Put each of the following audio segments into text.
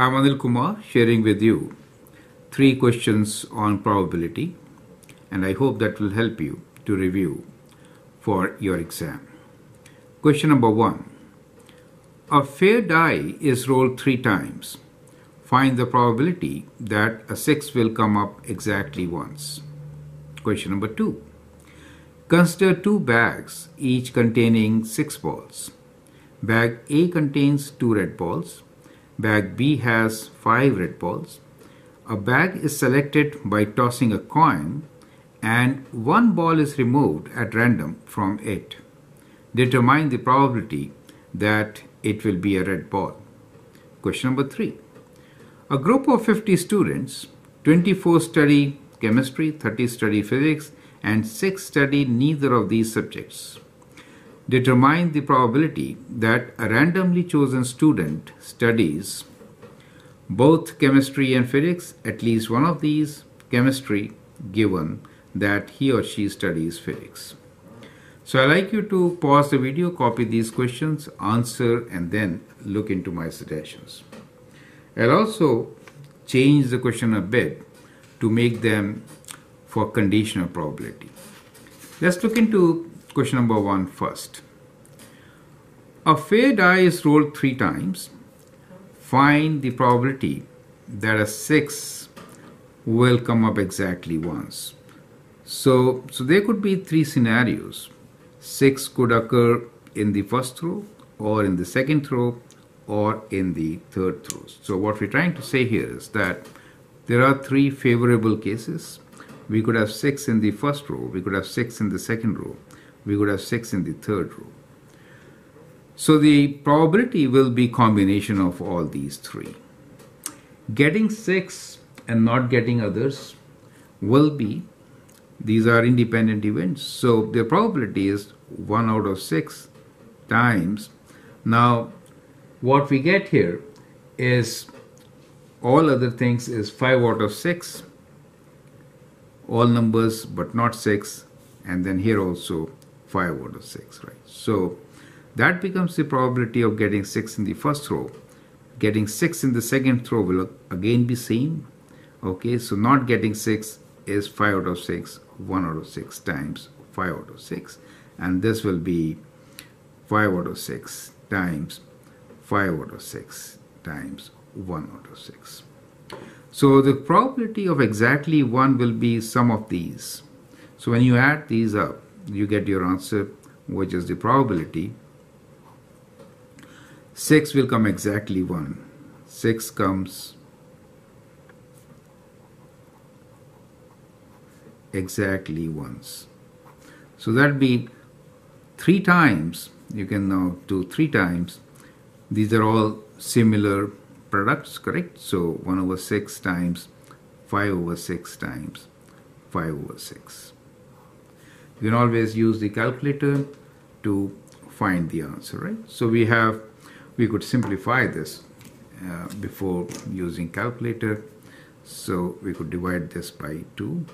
I'm Anil Kumar sharing with you three questions on probability and I hope that will help you to review for your exam. Question number one. A fair die is rolled three times. Find the probability that a 6 will come up exactly once. Question number 2. Consider two bags, each containing 6 balls. Bag A contains 2 red balls. Bag B has 5 red balls. A bag is selected by tossing a coin and one ball is removed at random from it. Determine the probability that it will be a red ball. Question number 3. A group of 50 students, 24 study chemistry, 30 study physics, and 6 study neither of these subjects. Determine the probability that a randomly chosen student studies both chemistry and physics, at least one of these, chemistry, given that he or she studies physics. So I like you to pause the video, copy these questions, answer, and then look into my suggestions. I'll also change the question a bit to make them for conditional probability. Let's look into question number one first. A fair die is rolled three times. Find the probability that a 6 will come up exactly once. So, so there could be three scenarios. 6 could occur in the first row or in the second row or in the third throws. So what we're trying to say here is that there are three favorable cases. We could have 6 in the first row, we could have 6 in the second row, we would have 6 in the third row. So the probability will be combination of all these three. Getting 6 and not getting others will be, these are independent events, so the probability is 1 out of 6 times. Now what we get here is all other things is 5 out of 6 all numbers but not 6 and then here also 5 out of 6 right so that becomes the probability of getting 6 in the first row getting 6 in the second row will again be same okay so not getting 6 is 5 out of 6 1 out of 6 times 5 out of 6 and this will be 5 out of 6 times 5 out of 6 times 1 out of 6. So the probability of exactly 1 will be sum of these. So when you add these up, you get your answer, which is the probability. 6 will come exactly 1. 6 comes exactly once. So that would be 3 times, you can now do 3 times these are all similar products, correct? So 1 over 6 times 5 over 6 times 5 over 6. You can always use the calculator to find the answer, right? So we have, we could simplify this uh, before using calculator. So we could divide this by 2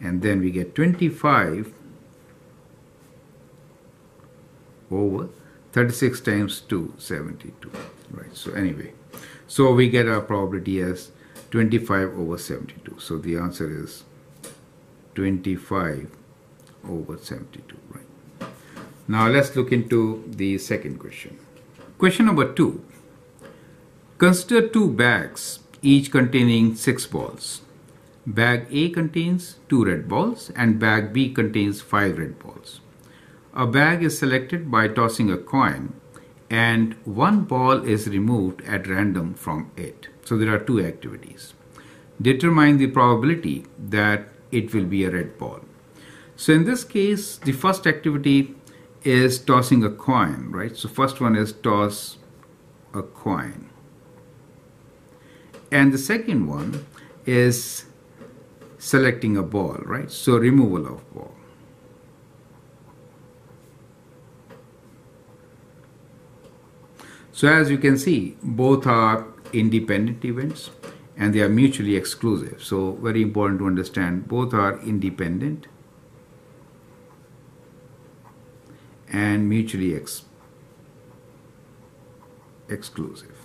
and then we get 25 over 36 times 2, 72. Right, so anyway, so we get our probability as 25 over 72. So the answer is 25 over 72, right? Now let's look into the second question. Question number two. Consider two bags, each containing six balls. Bag A contains two red balls and bag B contains five red balls. A bag is selected by tossing a coin and one ball is removed at random from it. So there are two activities. Determine the probability that it will be a red ball. So in this case, the first activity is tossing a coin, right? So first one is toss a coin. And the second one is selecting a ball, right? So removal of ball. So as you can see, both are independent events and they are mutually exclusive. So very important to understand, both are independent and mutually ex exclusive.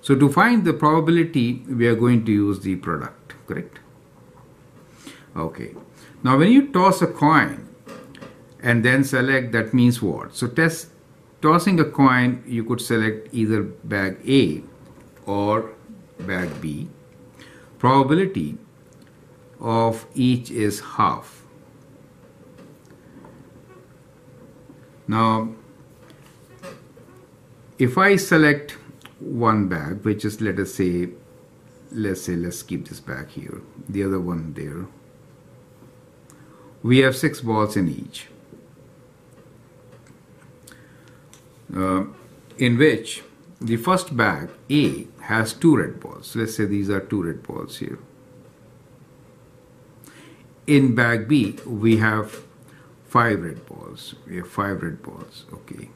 So to find the probability, we are going to use the product, correct? Okay. Now when you toss a coin and then select, that means what? So test, tossing a coin, you could select either bag A or bag B. Probability of each is half. Now, if I select one bag, which is let us say, let's say, let's keep this bag here, the other one there. We have six balls in each, uh, in which the first bag A has two red balls. Let's say these are two red balls here. In bag B, we have five red balls. We have five red balls. Okay.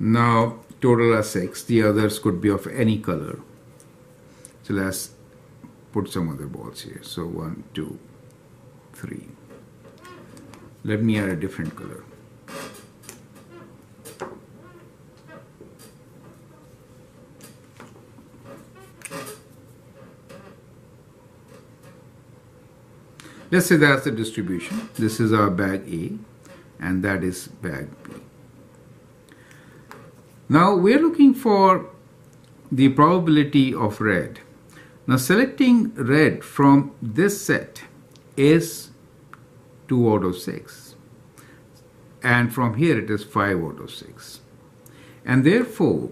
Now total are six. The others could be of any color. So let's put some other balls here. So one, two, three. Let me add a different color. Let's say that's the distribution. This is our bag A and that is bag B. Now we're looking for the probability of red. Now selecting red from this set is 2 out of 6 and from here it is 5 out of 6 and therefore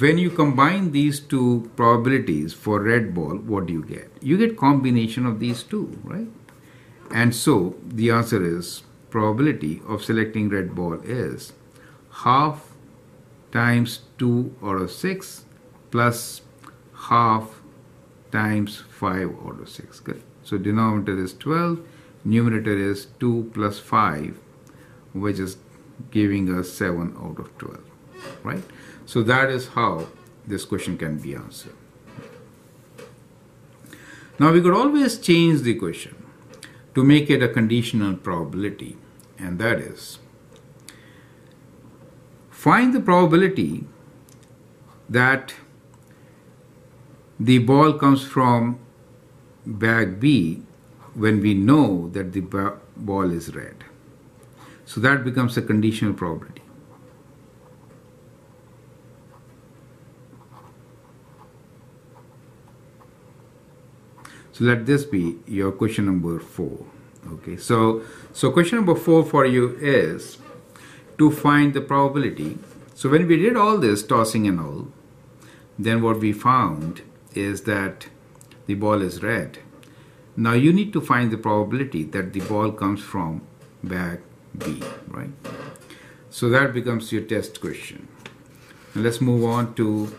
when you combine these two probabilities for red ball what do you get you get combination of these two right and so the answer is probability of selecting red ball is half times 2 out of 6 plus half times 5 out of 6. Good. So denominator is 12, numerator is 2 plus 5, which is giving us 7 out of 12. Right? So that is how this question can be answered. Now we could always change the question to make it a conditional probability, and that is Find the probability that the ball comes from bag B when we know that the ball is red. So that becomes a conditional probability. So let this be your question number four. Okay, so so question number four for you is to find the probability. So when we did all this tossing and all, then what we found is that the ball is red. Now you need to find the probability that the ball comes from bag B, right? So that becomes your test question. Now let's move on to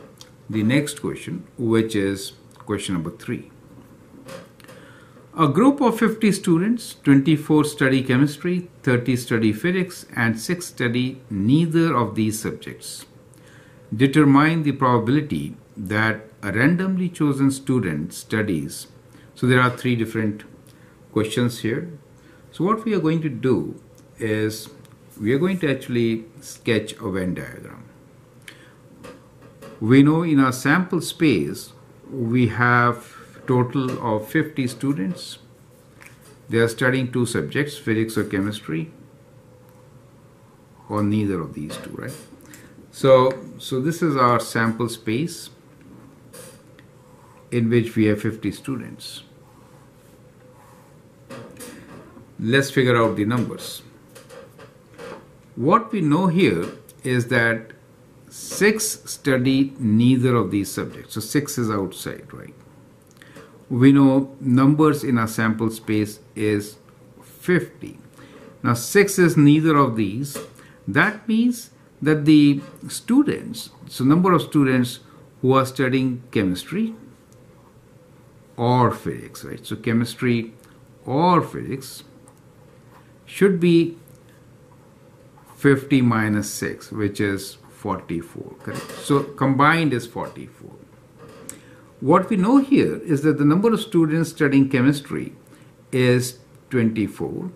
the next question, which is question number three. A group of 50 students, 24 study chemistry, 30 study physics, and 6 study neither of these subjects. Determine the probability that a randomly chosen student studies. So there are three different questions here. So what we are going to do is we are going to actually sketch a Venn diagram. We know in our sample space we have total of 50 students. They are studying two subjects, physics or chemistry, or neither of these two, right? So, so this is our sample space in which we have 50 students. Let's figure out the numbers. What we know here is that 6 study neither of these subjects. So 6 is outside, right? We know numbers in our sample space is 50. Now 6 is neither of these. That means that the students, so number of students who are studying chemistry or physics, right? So chemistry or physics should be 50 minus 6, which is 44, correct? So combined is 44. What we know here is that the number of students studying chemistry is 24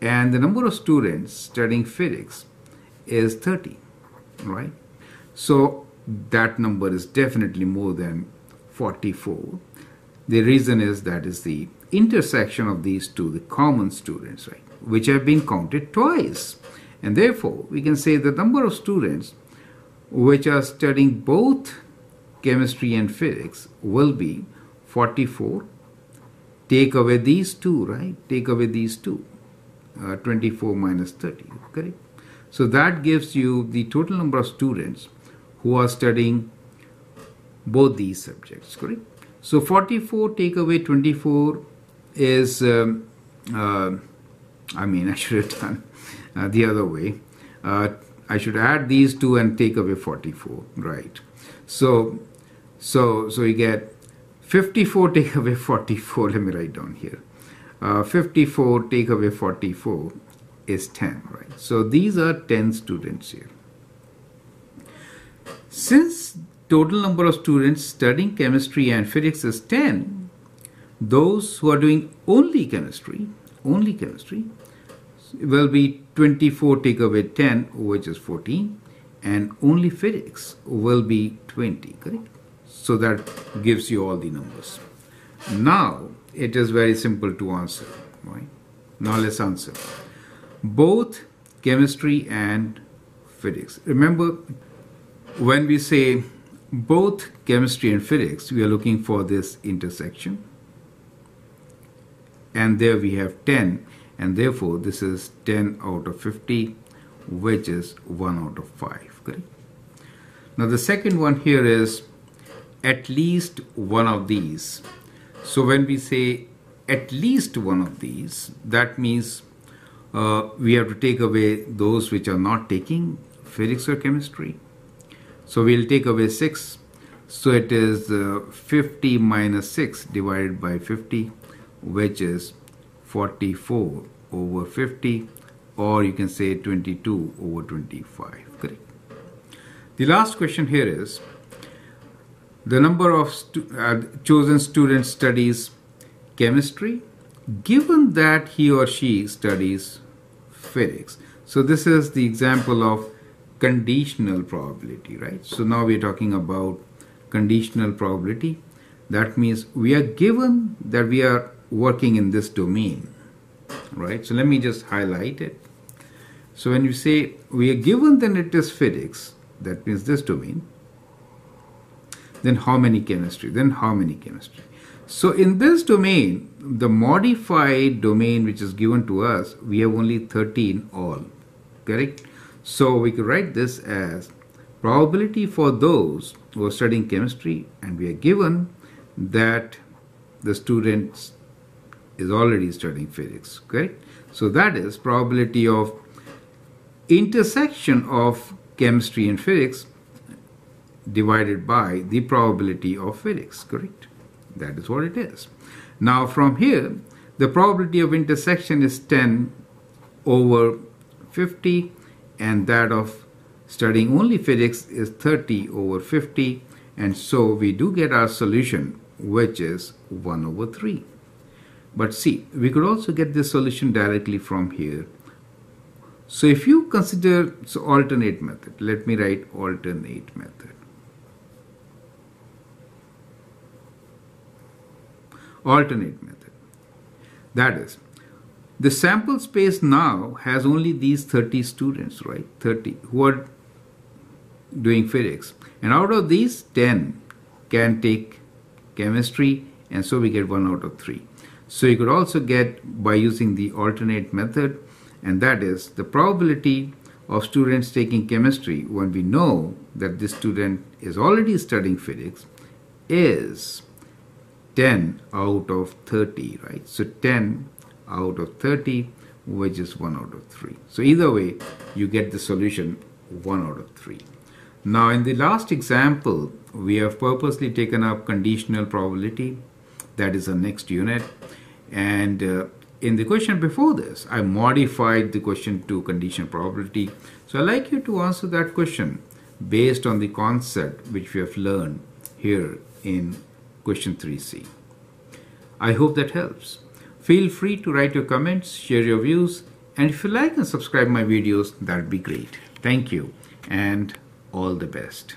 and the number of students studying physics is 30. right? So that number is definitely more than 44. The reason is that is the intersection of these two, the common students, right, which have been counted twice. And therefore, we can say the number of students which are studying both chemistry and physics will be 44. Take away these two, right? Take away these two. Uh, 24 minus 30, correct? So that gives you the total number of students who are studying both these subjects, correct? So 44 take away 24 is, um, uh, I mean, I should have done uh, the other way. Uh, I should add these two and take away 44, right? So, so, so you get 54 take away 44. Let me write down here. Uh, 54 take away 44 is 10, right? So these are 10 students here. Since total number of students studying chemistry and physics is 10, those who are doing only chemistry, only chemistry, will be 24 take away 10, which is 14, and only physics will be 20, correct? So that gives you all the numbers. Now, it is very simple to answer, right? Now let's answer. Both chemistry and physics. Remember, when we say both chemistry and physics, we are looking for this intersection. And there we have 10, and therefore this is 10 out of 50, which is 1 out of 5. Correct? Now the second one here is at least one of these. So when we say at least one of these, that means uh, we have to take away those which are not taking physics or chemistry. So we'll take away 6. So it is uh, 50 minus 6 divided by 50, which is 44 over 50, or you can say 22 over 25. Correct. The last question here is the number of stu uh, chosen student studies chemistry, given that he or she studies physics. So this is the example of conditional probability, right? So now we're talking about conditional probability. That means we are given that we are working in this domain, right? So let me just highlight it. So when you say we are given then it is physics, that means this domain, then how many chemistry, then how many chemistry. So in this domain, the modified domain which is given to us, we have only 13 all, correct? So we could write this as probability for those who are studying chemistry and we are given that the student is already studying physics, correct? So that is probability of intersection of chemistry and physics divided by the probability of physics, correct? That is what it is. Now from here, the probability of intersection is 10 over 50 and that of studying only physics is 30 over 50 and so we do get our solution which is 1 over 3. But see, we could also get this solution directly from here. So if you consider so alternate method, let me write alternate method. Alternate method. That is, the sample space now has only these 30 students, right? 30 who are doing physics. And out of these, 10 can take chemistry, and so we get 1 out of 3. So you could also get by using the alternate method, and that is the probability of students taking chemistry when we know that this student is already studying physics is 10 out of 30, right? So 10 out of 30, which is 1 out of 3. So either way, you get the solution 1 out of 3. Now in the last example, we have purposely taken up conditional probability. That is the next unit. And uh, in the question before this, I modified the question to conditional probability. So I'd like you to answer that question based on the concept which we have learned here in question 3c. I hope that helps. Feel free to write your comments, share your views, and if you like and subscribe my videos, that'd be great. Thank you and all the best.